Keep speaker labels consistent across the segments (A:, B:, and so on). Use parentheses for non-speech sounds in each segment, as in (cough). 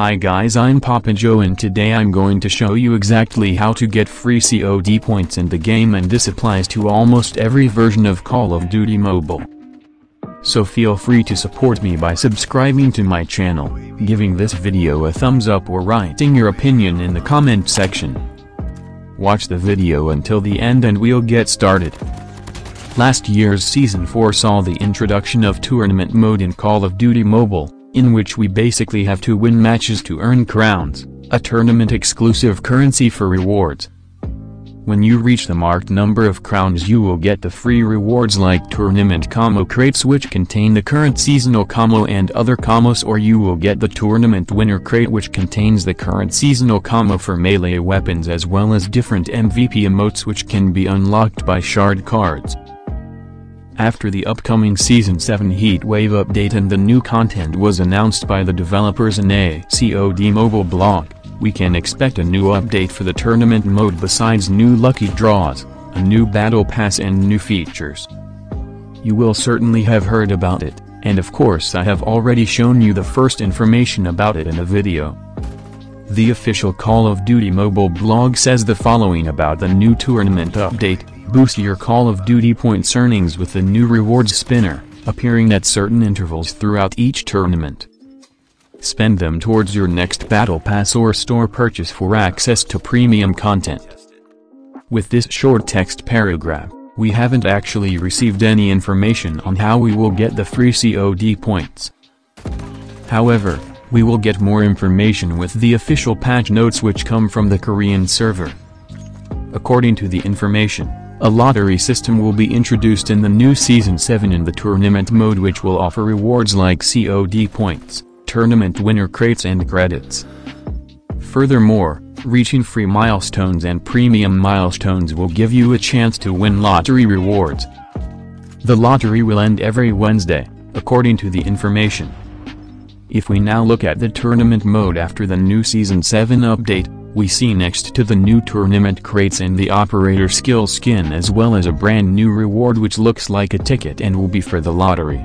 A: Hi guys I'm Papa Joe and today I'm going to show you exactly how to get free COD points in the game and this applies to almost every version of Call of Duty Mobile. So feel free to support me by subscribing to my channel, giving this video a thumbs up or writing your opinion in the comment section. Watch the video until the end and we'll get started. Last year's Season 4 saw the introduction of Tournament Mode in Call of Duty Mobile, in which we basically have to win matches to earn crowns, a tournament-exclusive currency for rewards. When you reach the marked number of crowns you will get the free rewards like tournament camo crates which contain the current seasonal camo and other camos or you will get the tournament winner crate which contains the current seasonal camo for melee weapons as well as different MVP emotes which can be unlocked by shard cards. After the upcoming Season 7 Heatwave update and the new content was announced by the developers in a COD mobile blog, we can expect a new update for the tournament mode besides new lucky draws, a new battle pass and new features. You will certainly have heard about it, and of course I have already shown you the first information about it in a video. The official Call of Duty mobile blog says the following about the new tournament update, Boost your Call of Duty points earnings with the new rewards spinner, appearing at certain intervals throughout each tournament. Spend them towards your next battle pass or store purchase for access to premium content. With this short text paragraph, we haven't actually received any information on how we will get the free COD points. However, we will get more information with the official patch notes which come from the Korean server. According to the information, a lottery system will be introduced in the new Season 7 in the tournament mode which will offer rewards like COD points, tournament winner crates and credits. Furthermore, reaching free milestones and premium milestones will give you a chance to win lottery rewards. The lottery will end every Wednesday, according to the information. If we now look at the tournament mode after the new Season 7 update, we see next to the new tournament crates and the operator skill skin as well as a brand new reward which looks like a ticket and will be for the lottery.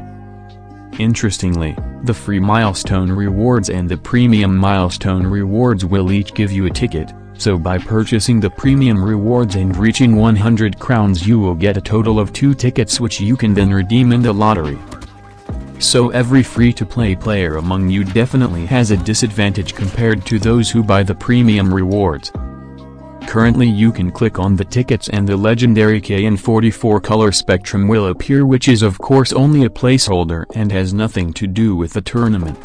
A: Interestingly, the free milestone rewards and the premium milestone rewards will each give you a ticket, so by purchasing the premium rewards and reaching 100 crowns you will get a total of 2 tickets which you can then redeem in the lottery. So every free-to-play player among you definitely has a disadvantage compared to those who buy the premium rewards. Currently you can click on the tickets and the legendary KN44 color spectrum will appear which is of course only a placeholder and has nothing to do with the tournament.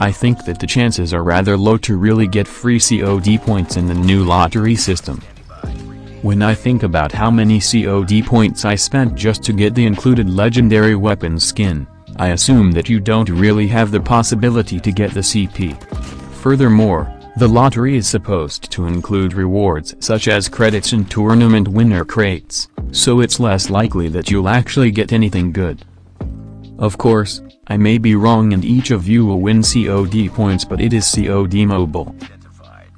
A: I think that the chances are rather low to really get free COD points in the new lottery system. When I think about how many COD points I spent just to get the included legendary weapon skin, I assume that you don't really have the possibility to get the CP. Furthermore, the lottery is supposed to include rewards such as credits and tournament winner crates, so it's less likely that you'll actually get anything good. Of course, I may be wrong and each of you will win COD points but it is COD mobile.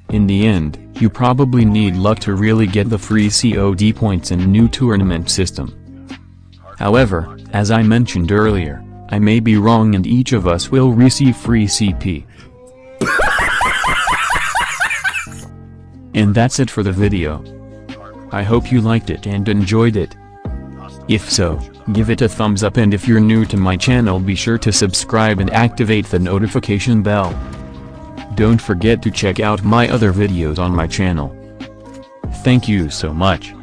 A: In the end, you probably need luck to really get the free COD points in new tournament system. However, as I mentioned earlier, I may be wrong and each of us will receive free CP. (laughs) and that's it for the video. I hope you liked it and enjoyed it. If so, give it a thumbs up and if you're new to my channel be sure to subscribe and activate the notification bell. Don't forget to check out my other videos on my channel. Thank you so much.